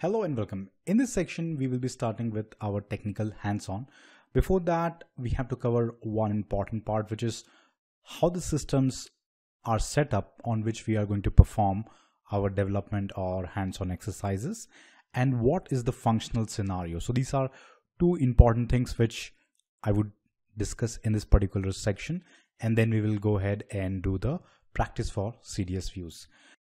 Hello and welcome. In this section, we will be starting with our technical hands-on. Before that, we have to cover one important part, which is how the systems are set up on which we are going to perform our development or hands-on exercises and what is the functional scenario. So these are two important things which I would discuss in this particular section and then we will go ahead and do the practice for CDS views.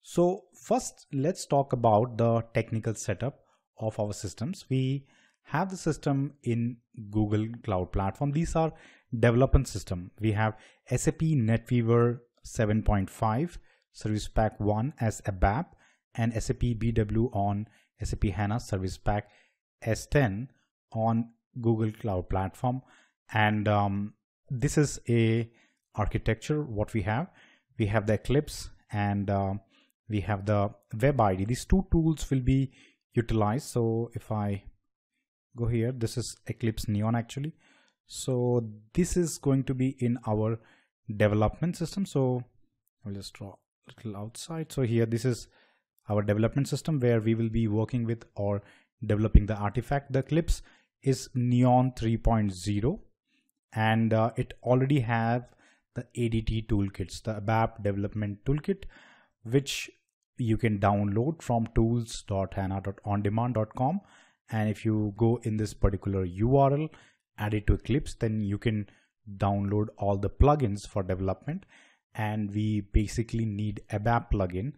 So first let's talk about the technical setup of our systems. We have the system in Google Cloud Platform. These are development system. We have SAP NetWeaver 7.5 Service Pack 1 as ABAP and SAP BW on SAP HANA Service Pack S10 on Google Cloud Platform. And um, this is a architecture what we have. We have the Eclipse and uh, we have the web id these two tools will be utilized. So if i go here this is eclipse neon actually. So this is going to be in our development system. So i'll just draw a little outside. So here this is our development system where we will be working with or developing the artifact. The eclipse is neon 3.0 and uh, it already have the ADT toolkits the ABAP development toolkit which you can download from tools.hana.ondemand.com and if you go in this particular URL add it to Eclipse then you can download all the plugins for development and we basically need ABAP plugin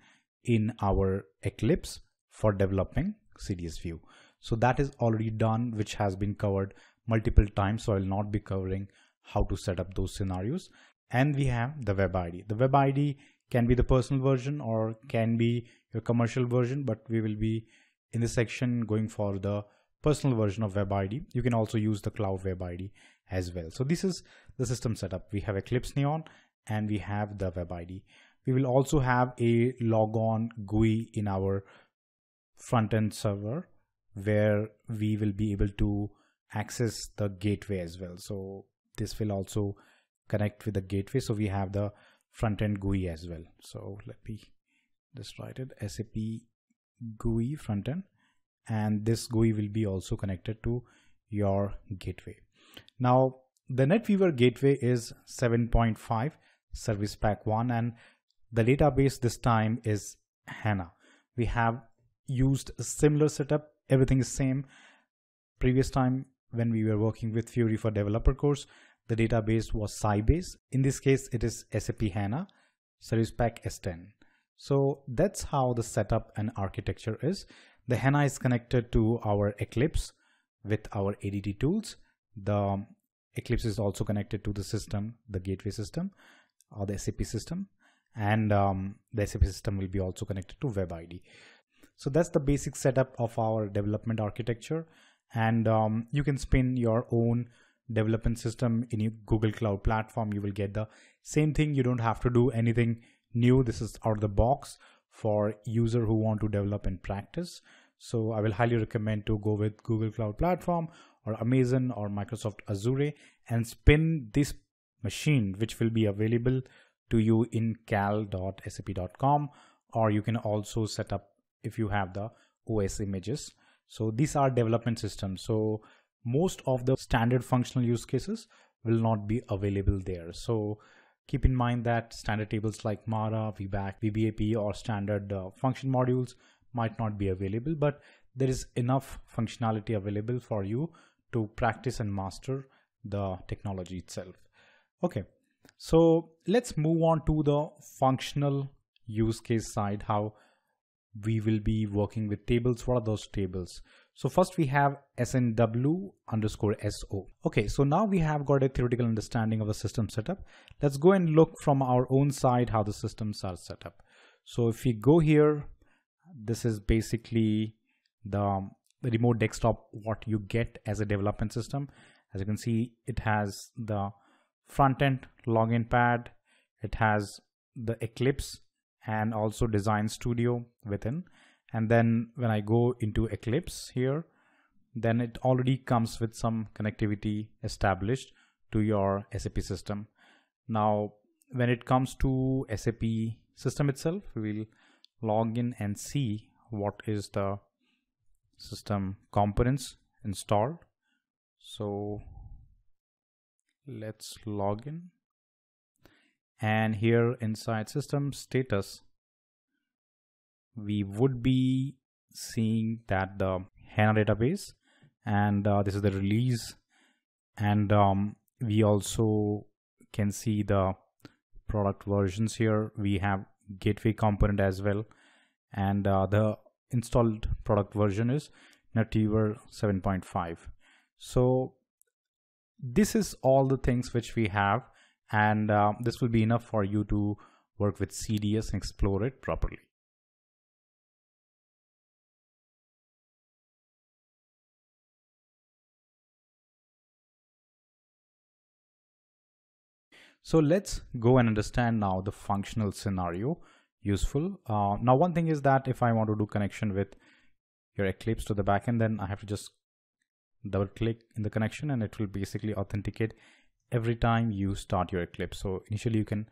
in our Eclipse for developing CDS view. So that is already done which has been covered multiple times so I'll not be covering how to set up those scenarios and we have the web ID. The web ID can be the personal version or can be your commercial version but we will be in this section going for the personal version of web id you can also use the cloud web id as well. So this is the system setup. We have eclipse neon and we have the web id we will also have a logon gui in our front end server where we will be able to access the gateway as well. So this will also connect with the gateway. So we have the front end GUI as well. So let me just write it SAP GUI front end and this GUI will be also connected to your gateway. Now the NetWeaver gateway is 7.5 service pack 1 and the database this time is HANA. We have used a similar setup everything is same previous time when we were working with Fiori for developer course the database was Sybase. In this case, it is SAP HANA Service Pack S10. So that's how the setup and architecture is. The HANA is connected to our Eclipse with our ADT tools. The Eclipse is also connected to the system, the gateway system or the SAP system. And um, the SAP system will be also connected to WebID. So that's the basic setup of our development architecture. And um, you can spin your own development system in your Google Cloud Platform, you will get the same thing. You don't have to do anything new. This is out of the box for user who want to develop and practice. So I will highly recommend to go with Google Cloud Platform or Amazon or Microsoft Azure and spin this machine, which will be available to you in cal.sap.com or you can also set up if you have the OS images. So these are development systems. So most of the standard functional use cases will not be available there. So keep in mind that standard tables like Mara, VBAK, VBAP or standard uh, function modules might not be available, but there is enough functionality available for you to practice and master the technology itself. Okay, so let's move on to the functional use case side, how we will be working with tables. What are those tables? So first we have SNW underscore SO. Okay, so now we have got a theoretical understanding of the system setup. Let's go and look from our own side how the systems are set up. So if we go here, this is basically the remote desktop, what you get as a development system. As you can see, it has the front end login pad. It has the Eclipse and also Design Studio within and then when I go into Eclipse here then it already comes with some connectivity established to your SAP system. Now when it comes to SAP system itself we will log in and see what is the system components installed so let's log in and here inside system status we would be seeing that the HANA database and uh, this is the release. And um, we also can see the product versions here. We have gateway component as well. And uh, the installed product version is NetWeaver 7.5 so this is all the things which we have. And uh, this will be enough for you to work with CDS and explore it properly. So let's go and understand now the functional scenario useful. Uh, now one thing is that if I want to do connection with your Eclipse to the backend, then I have to just double click in the connection and it will basically authenticate every time you start your Eclipse. So initially you can,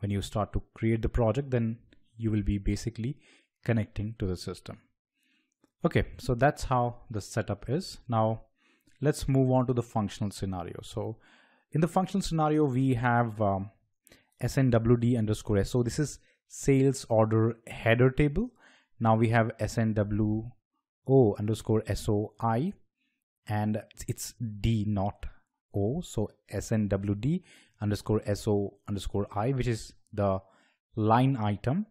when you start to create the project, then you will be basically connecting to the system. Okay, so that's how the setup is. Now let's move on to the functional scenario. So in the functional scenario, we have um, SNWD underscore s SO. This is sales order header table. Now we have SNWO underscore SOI and it's D not O. So SNWD underscore SO underscore I, which is the line item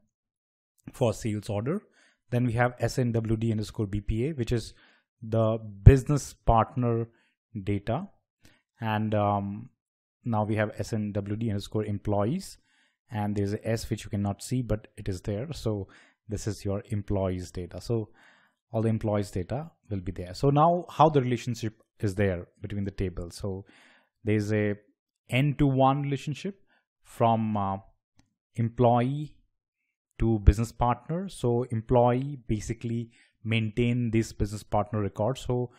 for sales order. Then we have SNWD underscore BPA, which is the business partner data. And um, now we have SNWD underscore employees. And there's a S which you cannot see, but it is there. So this is your employees data. So all the employees data will be there. So now how the relationship is there between the tables. So there's a n to one relationship from uh, employee to business partner. So employee basically maintain this business partner record. So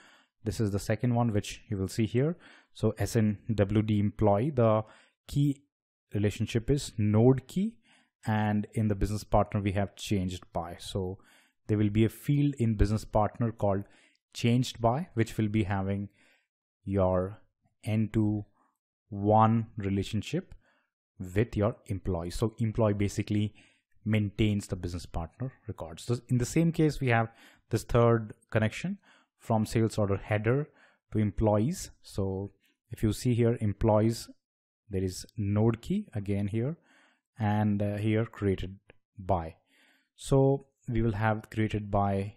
this is the second one, which you will see here. So SNWD employee, the key relationship is node key. And in the business partner, we have changed by. So there will be a field in business partner called changed by, which will be having your n to one relationship with your employee. So employee basically maintains the business partner records. So in the same case, we have this third connection from sales order header to employees. So if you see here employees, there is node key again here and uh, here created by. So we will have created by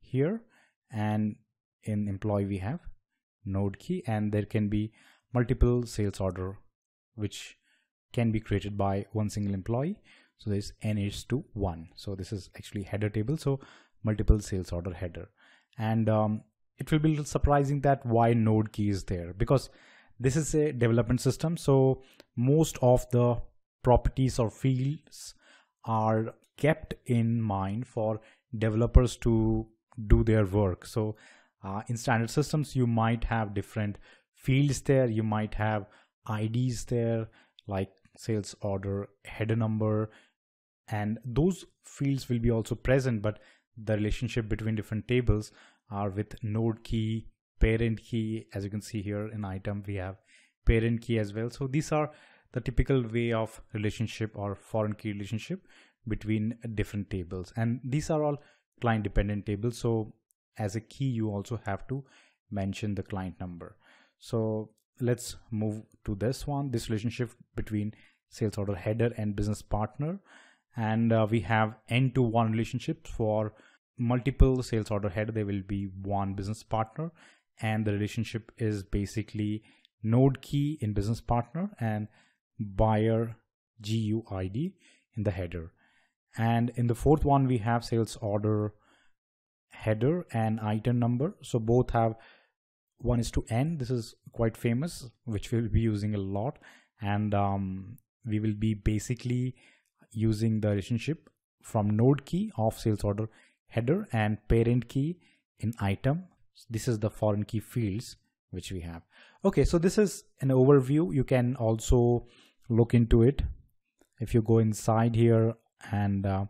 here and in employee we have node key and there can be multiple sales order which can be created by one single employee so this n is to 1 so this is actually header table so multiple sales order header and um, it will be a little surprising that why node key is there because this is a development system so most of the properties or fields are kept in mind for developers to do their work. So uh, in standard systems, you might have different fields there. You might have IDs there, like sales order, header number, and those fields will be also present, but the relationship between different tables are with node key, parent key. As you can see here in item, we have parent key as well. So these are the typical way of relationship or foreign key relationship between different tables. And these are all client dependent tables. So as a key you also have to mention the client number. So let's move to this one. This relationship between sales order header and business partner and uh, we have n to one relationships for multiple sales order header there will be one business partner. And the relationship is basically node key in business partner and buyer GUID in the header. And in the fourth one we have sales order header and item number. So both have one is to n. This is quite famous which we'll be using a lot. And um, we will be basically using the relationship from node key of sales order header and parent key in item. This is the foreign key fields which we have. Okay so this is an overview. You can also look into it. If you go inside here and uh,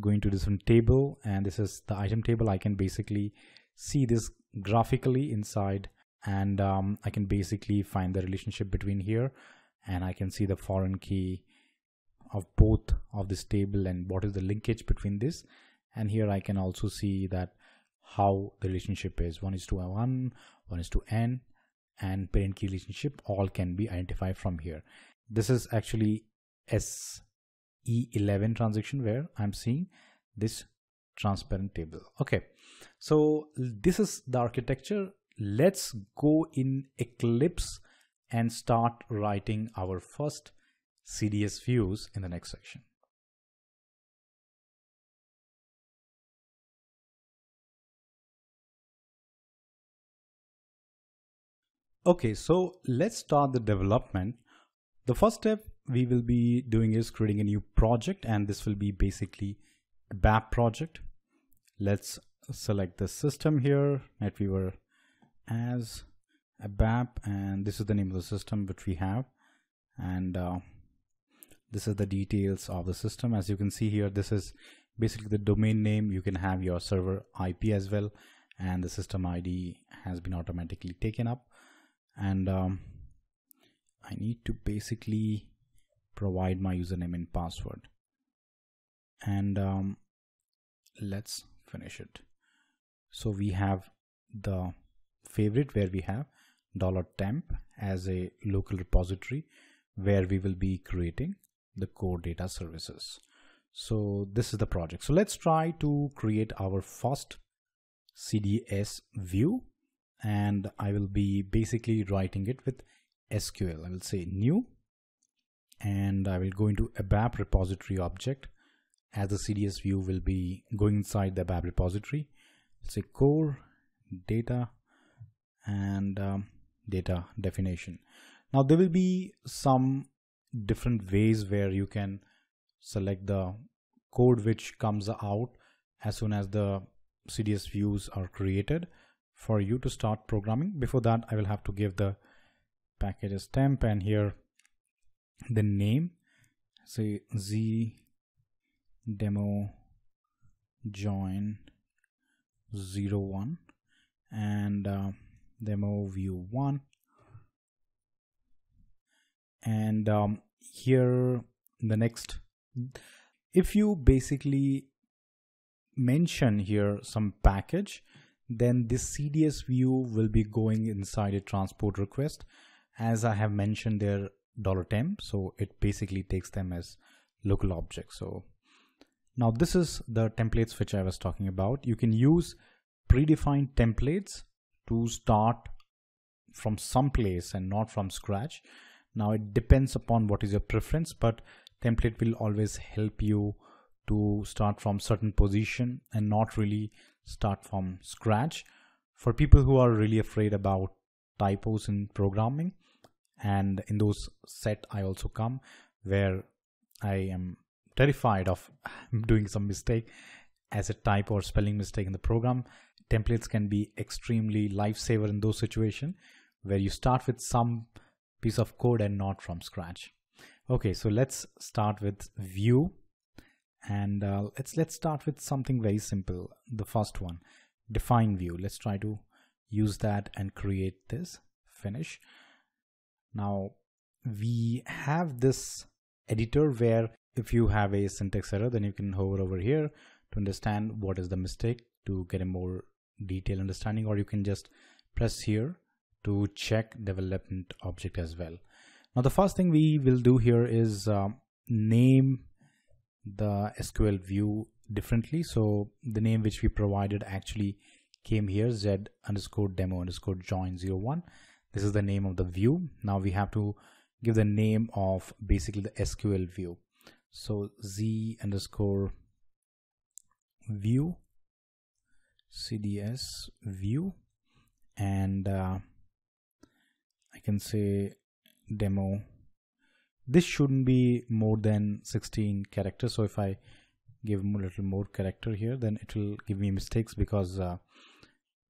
going to this one table and this is the item table I can basically see this graphically inside and um, I can basically find the relationship between here and I can see the foreign key of both of this table and what is the linkage between this. And here I can also see that how the relationship is. One is to one one is to n and parent key relationship all can be identified from here. This is actually SE11 transaction where I'm seeing this transparent table. Okay so this is the architecture. Let's go in Eclipse and start writing our first CDS views in the next section. Okay, so let's start the development. The first step we will be doing is creating a new project and this will be basically ABAP project. Let's select the system here, NetWeaver as ABAP and this is the name of the system which we have and uh, this is the details of the system. As you can see here this is basically the domain name. You can have your server IP as well and the system ID has been automatically taken up. And um, I need to basically provide my username and password. And um, let's finish it. So we have the favorite where we have dollar temp as a local repository where we will be creating the core data services. So this is the project. So let's try to create our first CDS view and I will be basically writing it with SQL. I will say new and I will go into ABAP repository object as the CDS view will be going inside the ABAP repository. Let's say core data and um, data definition. Now there will be some different ways where you can select the code which comes out as soon as the CDS views are created for you to start programming. Before that, I will have to give the packages temp and here the name say z demo join 01 and uh, demo view 1 and um, here the next. If you basically mention here some package then this CDS view will be going inside a transport request. As I have mentioned there dollar $temp so it basically takes them as local objects. So now this is the templates which I was talking about. You can use predefined templates to start from some place and not from scratch now it depends upon what is your preference but template will always help you to start from certain position and not really start from scratch. For people who are really afraid about typos in programming and in those set I also come where I am terrified of doing some mistake as a type or spelling mistake in the program templates can be extremely lifesaver in those situations where you start with some piece of code and not from scratch. Okay, so let's start with view and uh, let's let's start with something very simple. The first one, define view. Let's try to use that and create this finish. Now we have this editor where if you have a syntax error, then you can hover over here to understand what is the mistake to get a more detailed understanding, or you can just press here to check development object as well. Now the first thing we will do here is um, name the SQL view differently. So the name which we provided actually came here z underscore demo underscore join 01. This is the name of the view. Now we have to give the name of basically the SQL view. So z underscore view CDS view and uh, can say demo. This shouldn't be more than 16 characters. So if I give a little more character here then it will give me mistakes because uh,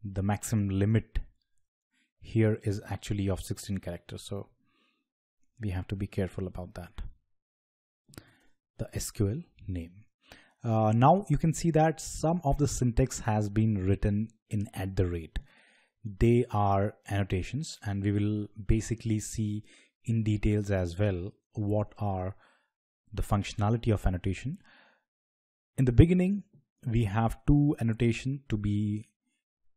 the maximum limit here is actually of 16 characters. So we have to be careful about that. The SQL name. Uh, now you can see that some of the syntax has been written in at the rate. They are annotations and we will basically see in details as well what are the functionality of annotation. In the beginning, we have two annotation to be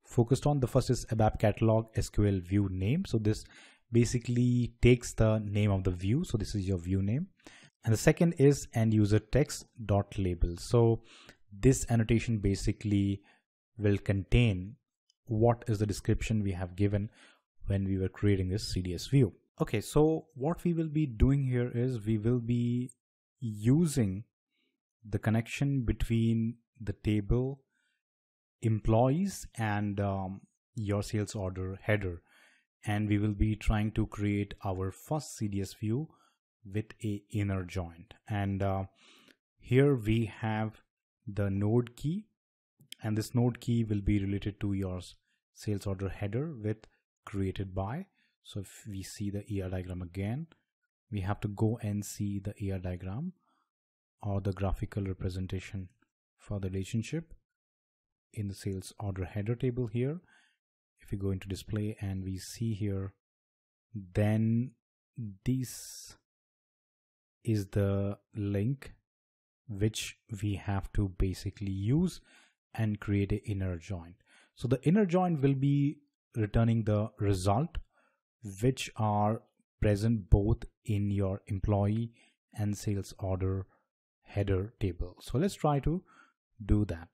focused on. The first is ABAP catalog SQL view name. So this basically takes the name of the view. So this is your view name. And the second is end user text dot label. So this annotation basically will contain what is the description we have given when we were creating this CDS view. Okay, so what we will be doing here is we will be using the connection between the table employees and um, your sales order header. And we will be trying to create our first CDS view with a inner join. And uh, here we have the node key and this node key will be related to your sales order header with created by. So if we see the ER diagram again we have to go and see the ER diagram or the graphical representation for the relationship in the sales order header table here. If we go into display and we see here then this is the link which we have to basically use and create an inner join. So the inner join will be returning the result which are present both in your employee and sales order header table. So let's try to do that.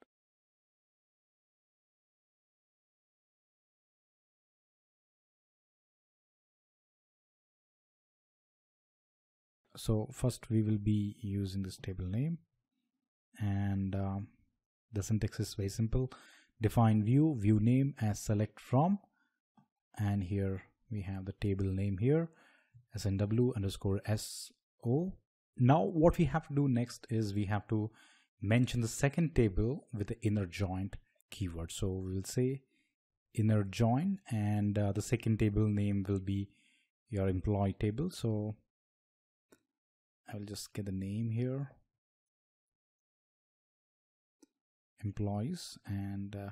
So first we will be using this table name and um, the syntax is very simple. Define view view name as select from. And here we have the table name here snw underscore so now what we have to do next is we have to mention the second table with the inner join keyword. So we'll say inner join and uh, the second table name will be your employee table. So I will just get the name here employees and uh,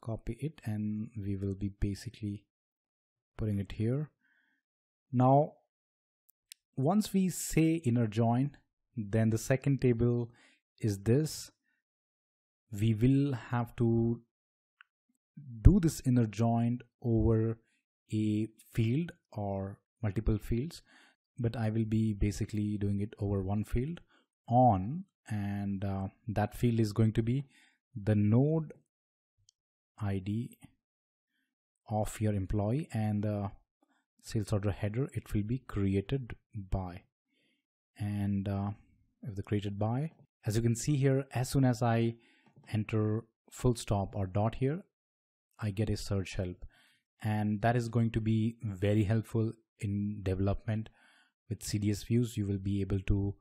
copy it and we will be basically putting it here. Now once we say inner join then the second table is this. We will have to do this inner join over a field or multiple fields but I will be basically doing it over one field on and uh, that field is going to be the node ID of your employee and the sales order header it will be created by. And uh, if the created by as you can see here as soon as I enter full stop or dot here I get a search help. And that is going to be very helpful in development. With CDS views you will be able to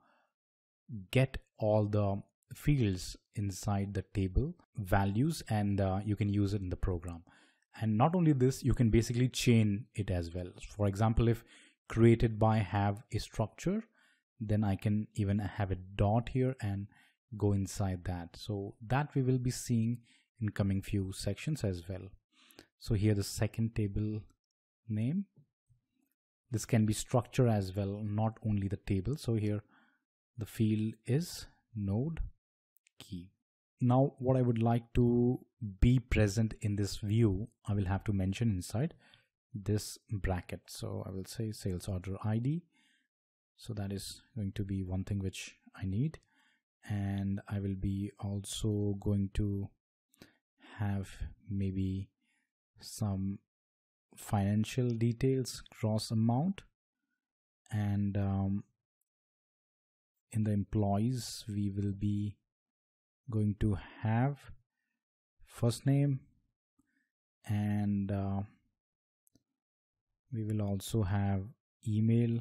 get all the fields inside the table values and uh, you can use it in the program. And not only this you can basically chain it as well. For example if created by have a structure then I can even have a dot here and go inside that. So that we will be seeing in coming few sections as well. So here the second table name. This can be structure as well not only the table. So here the field is node key. Now what I would like to be present in this view I will have to mention inside this bracket. So I will say sales order ID so that is going to be one thing which I need. And I will be also going to have maybe some financial details gross amount and um, in the employees we will be going to have first name and uh, we will also have email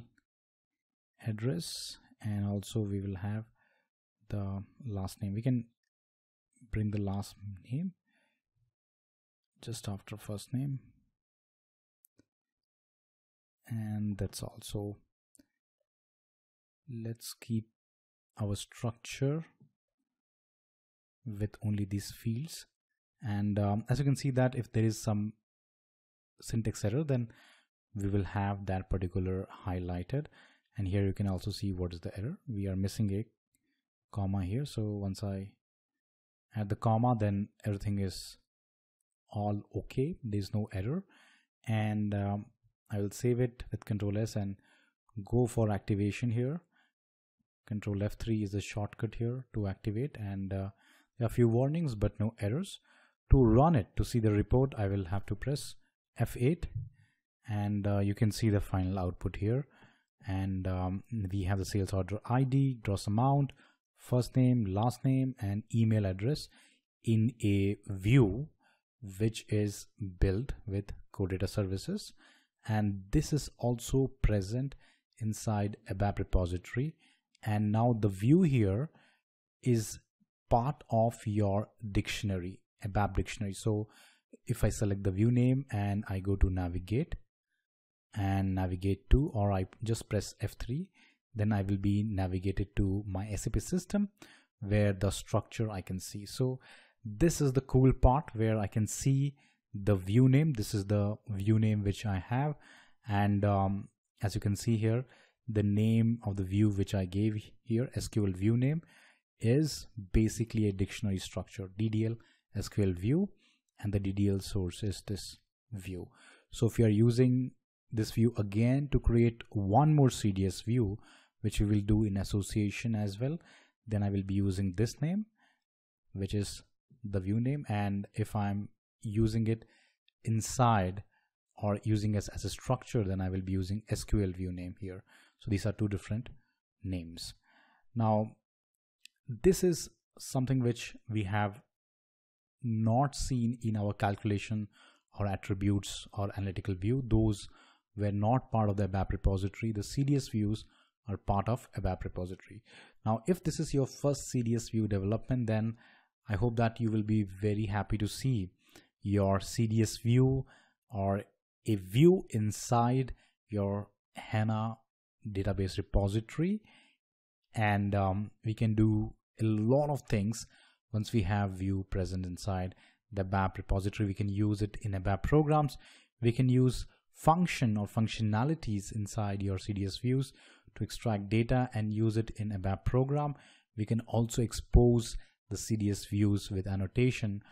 address and also we will have the last name. We can bring the last name just after first name. And that's also let's keep our structure with only these fields. And um, as you can see that if there is some syntax error then we will have that particular highlighted. And here you can also see what is the error. We are missing a comma here. So once I add the comma then everything is all okay. There's no error. And um, I will save it with control S and go for activation here. Control F3 is the shortcut here to activate. And uh, a few warnings but no errors. To run it to see the report I will have to press F8 and uh, you can see the final output here. And um, we have the sales order ID gross amount first name last name and email address in a view which is built with core data services. And this is also present inside a ABAP repository. And now the view here is part of your dictionary ABAP dictionary. So if I select the view name and I go to navigate and navigate to or I just press F3 then I will be navigated to my SAP system where the structure I can see. So this is the cool part where I can see the view name. This is the view name which I have. And um, as you can see here the name of the view which I gave here SQL view name is basically a dictionary structure DDL SQL view and the DDL source is this view. So if you are using this view again to create one more CDS view which we will do in association as well then I will be using this name which is the view name. And if I'm using it inside or using as, as a structure then I will be using SQL view name here. So these are two different names. Now this is something which we have not seen in our calculation or attributes or analytical view. Those were not part of the ABAP repository. The CDS views are part of ABAP repository. Now if this is your first CDS view development then I hope that you will be very happy to see your CDS view or a view inside your HANA database repository. And um, we can do a lot of things once we have view present inside the ABAP repository. We can use it in ABAP programs. We can use function or functionalities inside your CDS views to extract data and use it in ABAP program. We can also expose the CDS views with annotation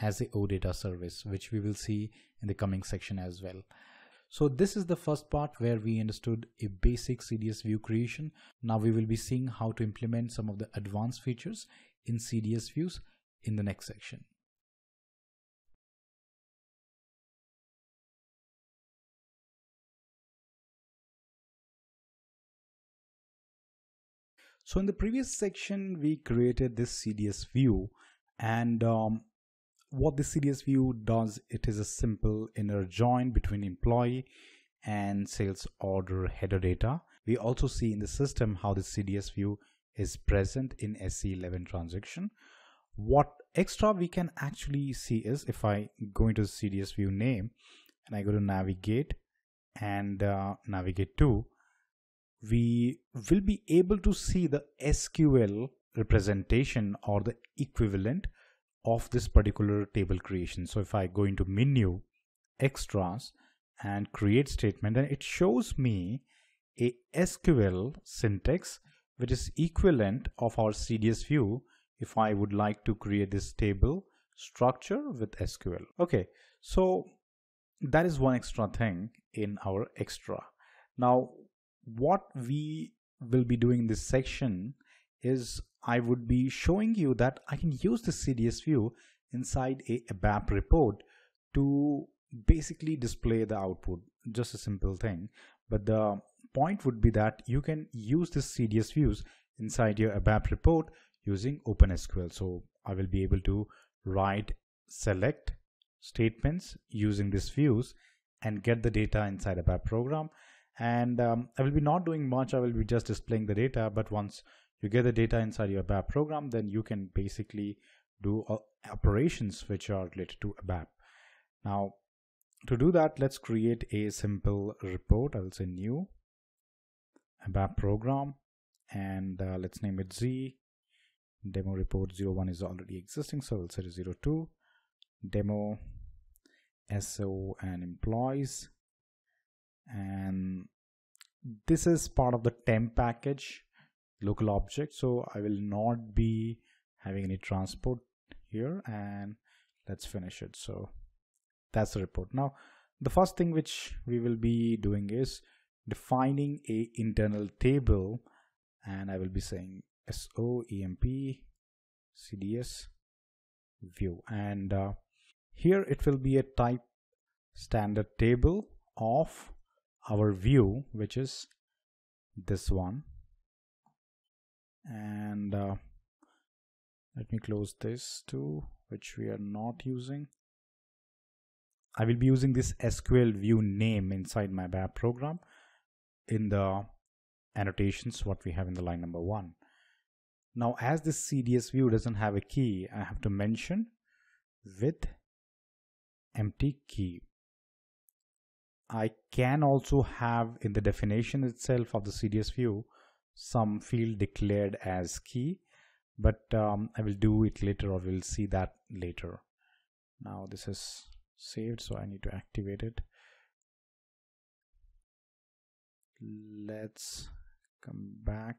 as a OData service, which we will see in the coming section as well. So this is the first part where we understood a basic CDS view creation. Now we will be seeing how to implement some of the advanced features in CDS views in the next section. So in the previous section, we created this CDS view and um, what the CDS view does, it is a simple inner join between employee and sales order header data. We also see in the system how the CDS view is present in SE11 transaction. What extra we can actually see is if I go into CDS view name and I go to navigate and uh, navigate to we will be able to see the SQL representation or the equivalent of this particular table creation. So if I go into menu, extras and create statement, then it shows me a SQL syntax which is equivalent of our CDS view if I would like to create this table structure with SQL. Okay, so that is one extra thing in our extra. Now what we will be doing in this section is I would be showing you that I can use the CDS view inside a ABAP report to basically display the output. Just a simple thing. But the point would be that you can use the CDS views inside your ABAP report using OpenSQL. So I will be able to write select statements using these views and get the data inside ABAP program. And um, I will be not doing much. I will be just displaying the data. But once you get the data inside your ABAP program then you can basically do uh, operations which are related to ABAP now to do that let's create a simple report. I will say new ABAP program and uh, let's name it Z. Demo report 01 is already existing so we'll set 02 demo SO and employees. And this is part of the temp package local object. So I will not be having any transport here and let's finish it. So that's the report. Now the first thing which we will be doing is defining a internal table and I will be saying SO EMP CDS view. And uh, here it will be a type standard table of our view which is this one and uh, let me close this too which we are not using I will be using this SQL view name inside my BAP program in the annotations what we have in the line number one. Now as this CDS view doesn't have a key, I have to mention with empty key. I can also have in the definition itself of the CDS view some field declared as key but um, I will do it later or we'll see that later. Now this is saved so I need to activate it. Let's come back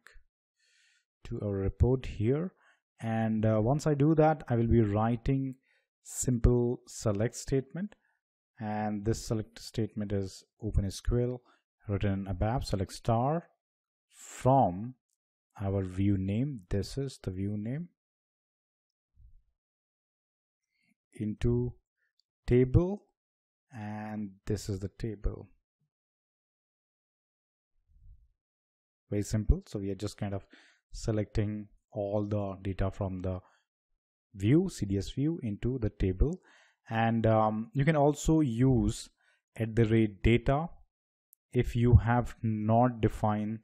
to our report here and uh, once I do that I will be writing simple select statement and this select statement is Open OpenSQL written ABAP select star from our view name this is the view name into table and this is the table. Very simple. So we are just kind of selecting all the data from the view CDS view into the table. And um, you can also use at the rate data if you have not defined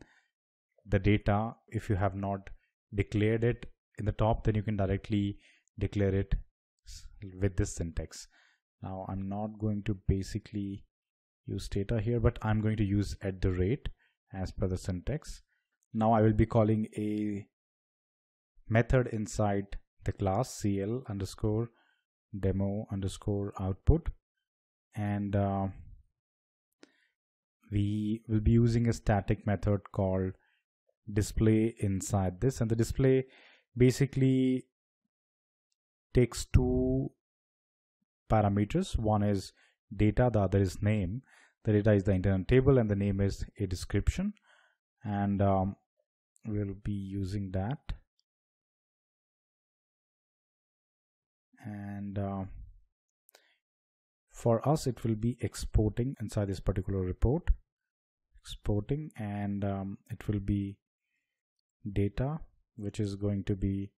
the data if you have not declared it in the top then you can directly declare it with this syntax. Now I'm not going to basically use data here but I'm going to use at the rate as per the syntax. Now I will be calling a method inside the class cl underscore demo underscore output. And uh, we will be using a static method called display inside this. And the display basically takes two parameters. One is data the other is name. The data is the internal table and the name is a description. And um, we'll be using that. And uh, for us it will be exporting inside this particular report. Exporting and um, it will be data which is going to be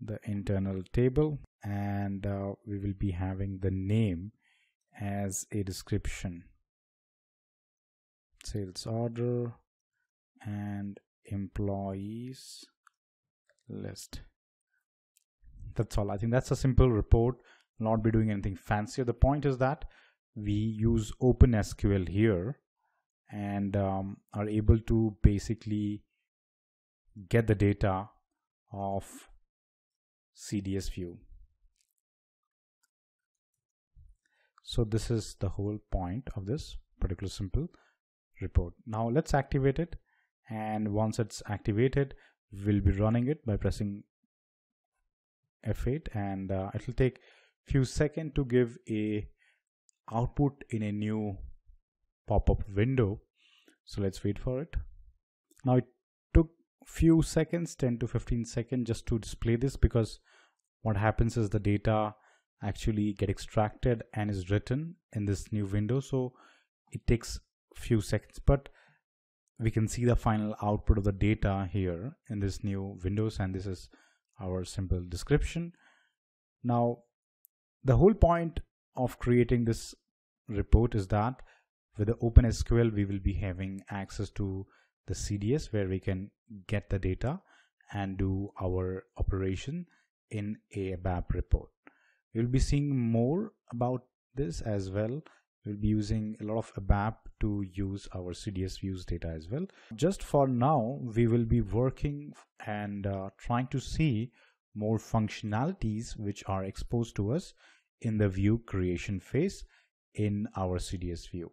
the internal table and uh, we will be having the name as a description. Sales order and employees list. That's all. I think that's a simple report. Not be doing anything fancier the point is that we use open sql here and um, are able to basically get the data of CDS view. So this is the whole point of this particular simple report. Now let's activate it and once it's activated we'll be running it by pressing F8 and uh, it will take few seconds to give a output in a new pop-up window so let's wait for it now it few seconds 10 to 15 seconds just to display this because what happens is the data actually get extracted and is written in this new window. So it takes few seconds but we can see the final output of the data here in this new windows and this is our simple description. Now the whole point of creating this report is that with the OpenSQL we will be having access to the CDS where we can get the data and do our operation in ABAP report. We'll be seeing more about this as well we'll be using a lot of ABAP to use our CDS views data as well. Just for now, we will be working and uh, trying to see more functionalities which are exposed to us in the view creation phase in our CDS view.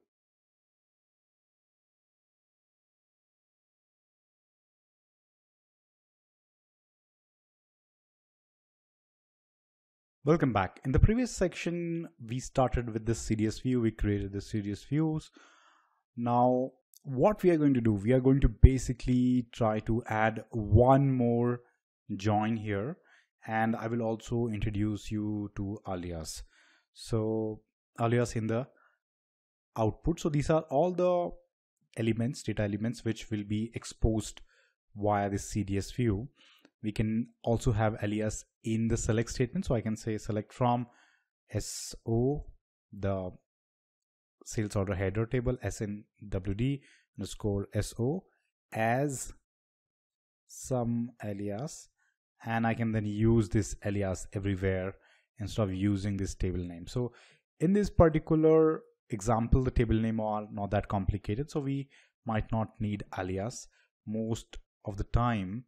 Welcome back. In the previous section, we started with the CDS view. We created the CDS views. Now, what we are going to do, we are going to basically try to add one more join here. And I will also introduce you to alias. So alias in the output. So these are all the elements, data elements, which will be exposed via this CDS view we can also have alias in the select statement. So I can say select from SO, the sales order header table, SNWD underscore SO as some alias. And I can then use this alias everywhere instead of using this table name. So in this particular example, the table name are not that complicated. So we might not need alias most of the time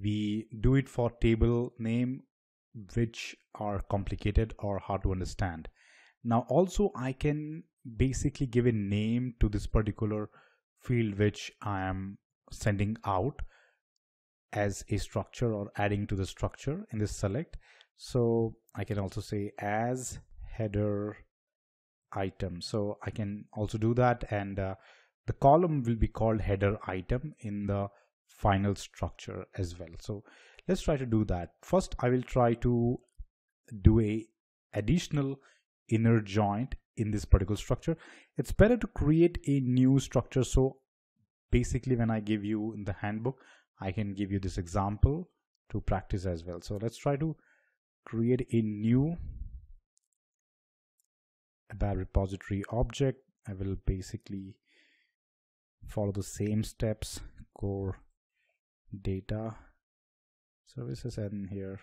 we do it for table name which are complicated or hard to understand. Now also I can basically give a name to this particular field which I am sending out as a structure or adding to the structure in this select. So I can also say as header item. So I can also do that and uh, the column will be called header item in the final structure as well. So let's try to do that. First, I will try to do a additional inner join in this particular structure. It's better to create a new structure. So basically when I give you in the handbook, I can give you this example to practice as well. So let's try to create a new ABAP repository object. I will basically follow the same steps core data services and here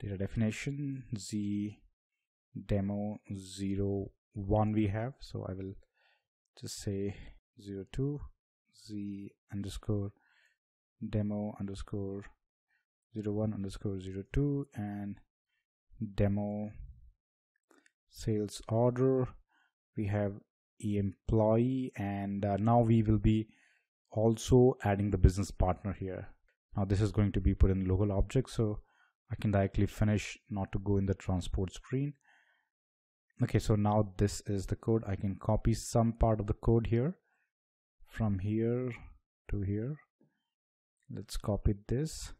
data definition z demo 0 1 we have. So I will just say 02 z underscore demo underscore 01 underscore 02 and demo sales order. We have E employee and uh, now we will be also adding the business partner here. Now this is going to be put in local object so I can directly finish not to go in the transport screen. Okay, so now this is the code. I can copy some part of the code here from here to here. Let's copy this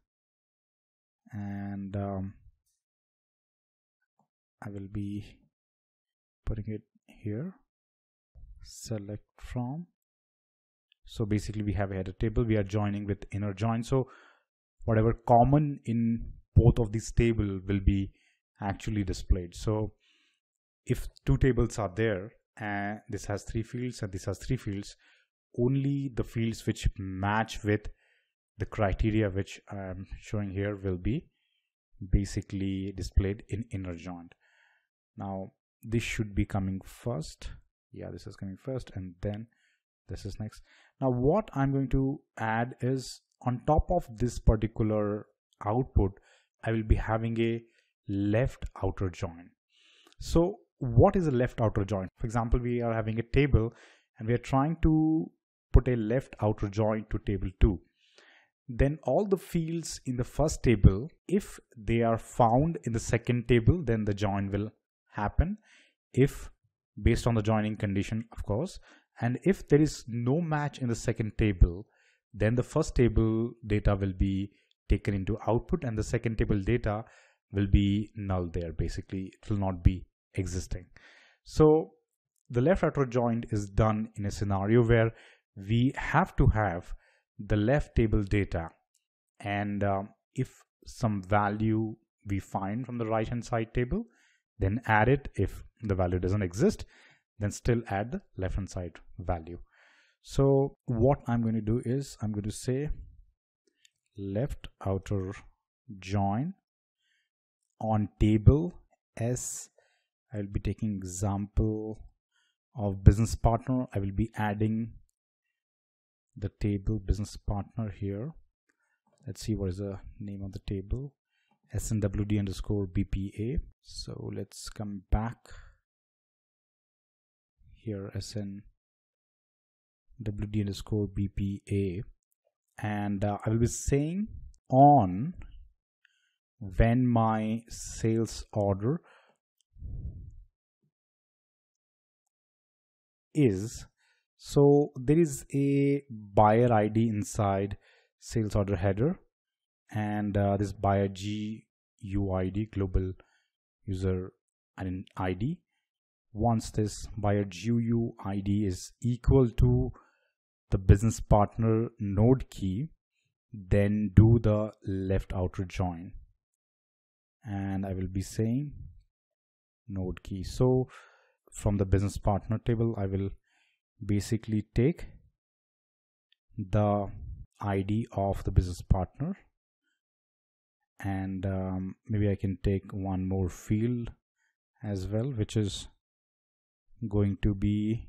and um, I will be putting it here. Select from so basically we have a header table. We are joining with inner join. So whatever common in both of these table will be actually displayed. So if two tables are there and this has three fields and this has three fields, only the fields which match with the criteria which I'm showing here will be basically displayed in inner joined. Now this should be coming first. Yeah, this is coming first and then this is next. Now what I'm going to add is on top of this particular output I will be having a left outer join. So what is a left outer join? For example we are having a table and we are trying to put a left outer join to table 2 then all the fields in the first table if they are found in the second table then the join will happen. If based on the joining condition of course and if there is no match in the second table, then the first table data will be taken into output and the second table data will be null there. Basically, it will not be existing. So the left outer join is done in a scenario where we have to have the left table data and um, if some value we find from the right hand side table then add it if the value doesn't exist then still add the left hand side value. So what I'm going to do is I'm going to say left outer join on table s. I will be taking example of business partner. I will be adding the table business partner here. Let's see what is the name of the table. Snwd underscore bpa so let's come back here sn wd underscore bpa and uh, I will be saying on when my sales order is so there is a buyer ID inside sales order header and uh, this buyer GUID global user and ID once this buyer GUID is equal to the business partner node key then do the left outer join. And I will be saying node key. So from the business partner table I will basically take the ID of the business partner. And um, maybe I can take one more field as well which is going to be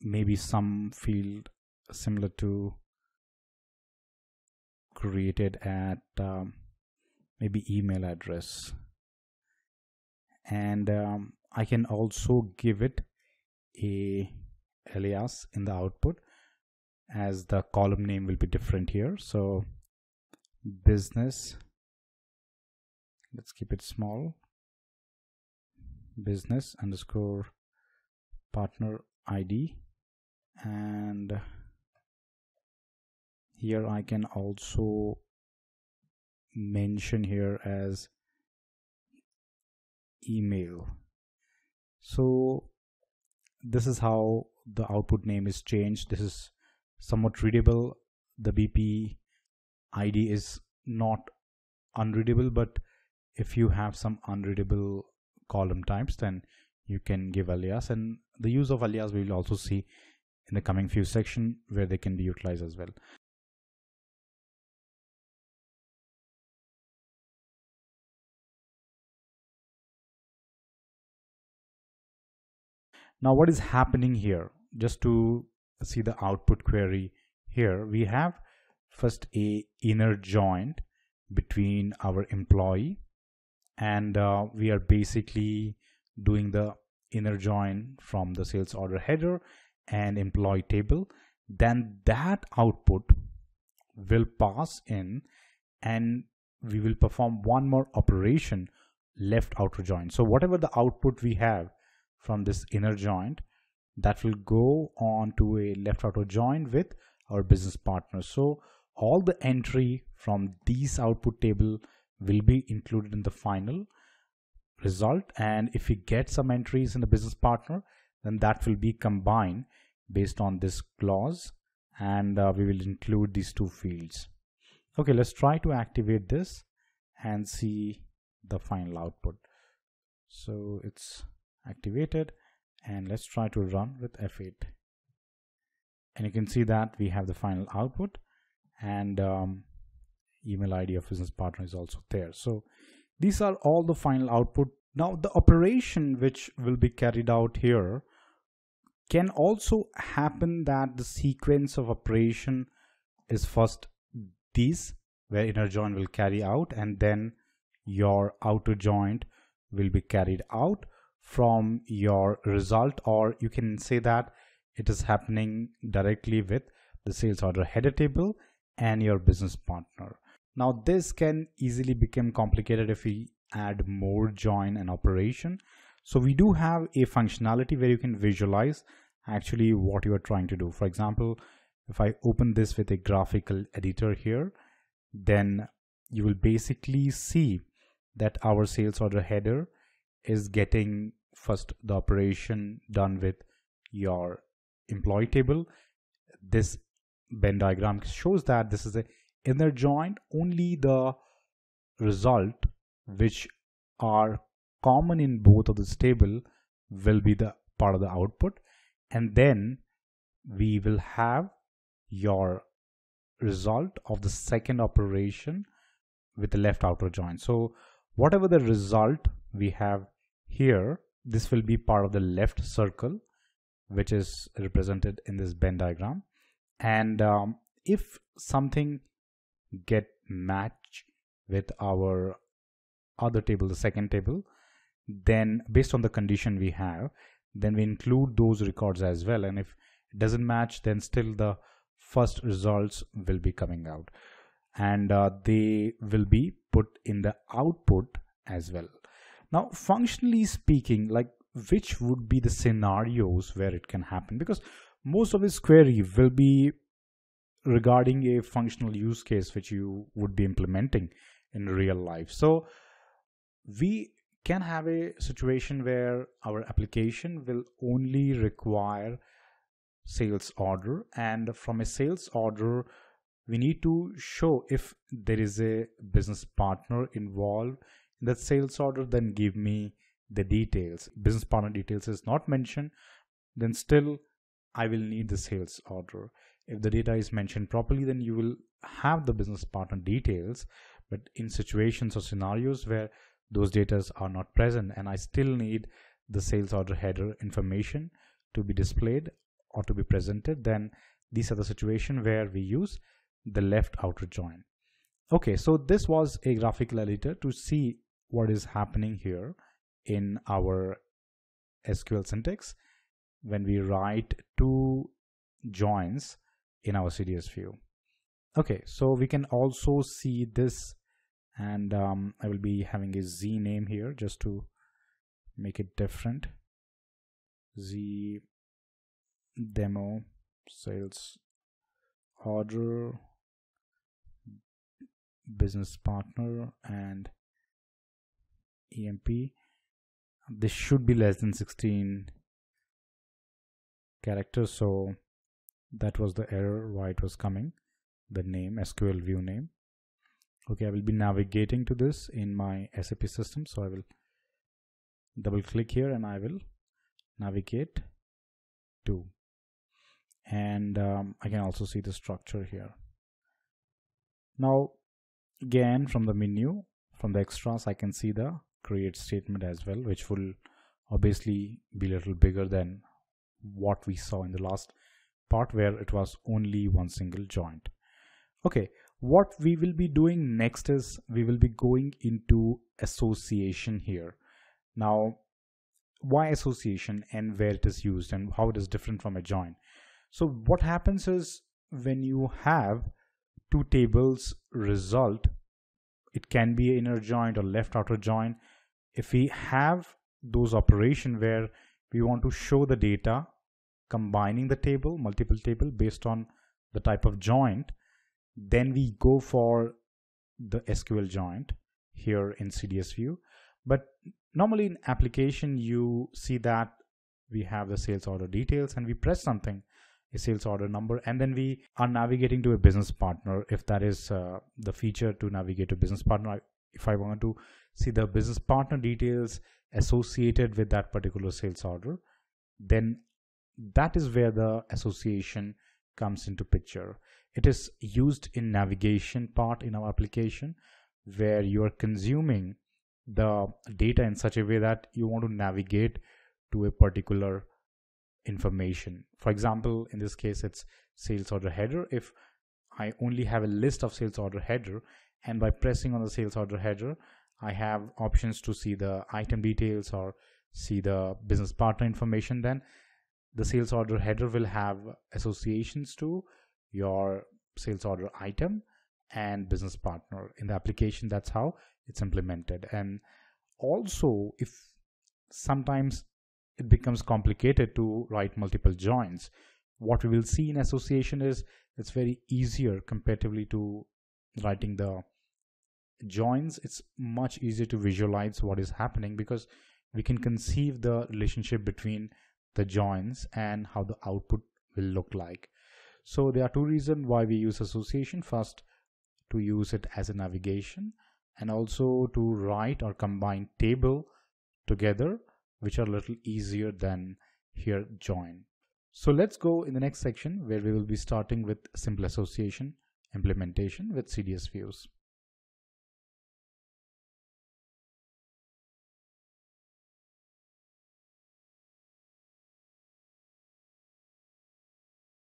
maybe some field similar to created at um, maybe email address. And um, I can also give it a alias in the output as the column name will be different here. So business let's keep it small business underscore partner ID and here I can also mention here as email. So this is how the output name is changed. This is somewhat readable. The BP ID is not unreadable but if you have some unreadable column types then you can give alias and the use of alias we will also see in the coming few section where they can be utilized as well. Now what is happening here? Just to see the output query here, we have first a inner join between our employee and uh, we are basically doing the inner join from the sales order header and employee table then that output will pass in and we will perform one more operation left outer join. So whatever the output we have from this inner join that will go on to a left outer join with our business partner. So all the entry from these output table will be included in the final result. And if we get some entries in the business partner then that will be combined based on this clause. And uh, we will include these two fields. Okay let's try to activate this and see the final output. So it's activated. And let's try to run with F8 and you can see that we have the final output. And um, email ID of business partner is also there. So these are all the final output now the operation which will be carried out here can also happen that the sequence of operation is first this where inner join will carry out and then your outer join will be carried out from your result or you can say that it is happening directly with the sales order header table and your business partner. Now this can easily become complicated if we add more join and operation so we do have a functionality where you can visualize actually what you are trying to do. For example, if I open this with a graphical editor here, then you will basically see that our sales order header is getting first the operation done with your employee table. This Venn diagram shows that this is a inner join only the result which are common in both of this table will be the part of the output. And then we will have your result of the second operation with the left outer join so whatever the result we have here this will be part of the left circle which is represented in this Venn diagram. And um, if something get match with our other table, the second table, then based on the condition we have, then we include those records as well. And if it doesn't match, then still the first results will be coming out and uh, they will be put in the output as well. Now, functionally speaking, like which would be the scenarios where it can happen? Because most of this query will be regarding a functional use case which you would be implementing in real life. So we can have a situation where our application will only require sales order and from a sales order we need to show if there is a business partner involved in that sales order then give me the details business partner details is not mentioned then still I will need the sales order if the data is mentioned properly then you will have the business partner details. But in situations or scenarios where those data are not present and I still need the sales order header information to be displayed or to be presented then these are the situation where we use the left outer join. Okay so this was a graphical editor to see what is happening here in our SQL syntax. When we write two joins in our CDS view. Okay so we can also see this and um, I will be having a Z name here just to make it different. Z demo sales order business partner and EMP this should be less than 16 characters so that was the error why it was coming. The name SQL view name. Okay I will be navigating to this in my SAP system. So I will double click here and I will navigate to. And um, I can also see the structure here. Now again from the menu from the extras I can see the create statement as well which will obviously be a little bigger than what we saw in the last part where it was only one single joint. Okay what we will be doing next is we will be going into association here. Now why association and where it is used and how it is different from a join so what happens is when you have two tables result it can be inner join or left outer join if we have those operation where we want to show the data combining the table multiple table based on the type of joint then we go for the SQL joint here in CDS view. But normally in application, you see that we have the sales order details and we press something, a sales order number, and then we are navigating to a business partner. If that is uh, the feature to navigate to business partner, if I want to see the business partner details associated with that particular sales order, then that is where the association comes into picture. It is used in navigation part in our application where you are consuming the data in such a way that you want to navigate to a particular information. For example, in this case, it's sales order header. If I only have a list of sales order header and by pressing on the sales order header, I have options to see the item details or see the business partner information, then the sales order header will have associations to your sales order item and business partner in the application. That's how it's implemented. And also if sometimes it becomes complicated to write multiple joins what we will see in association is it's very easier comparatively to writing the joins. It's much easier to visualize what is happening because we can conceive the relationship between the joins and how the output will look like so there are two reasons why we use association. First, to use it as a navigation and also to write or combine table together, which are a little easier than here join. So let's go in the next section where we will be starting with simple association implementation with CDS views.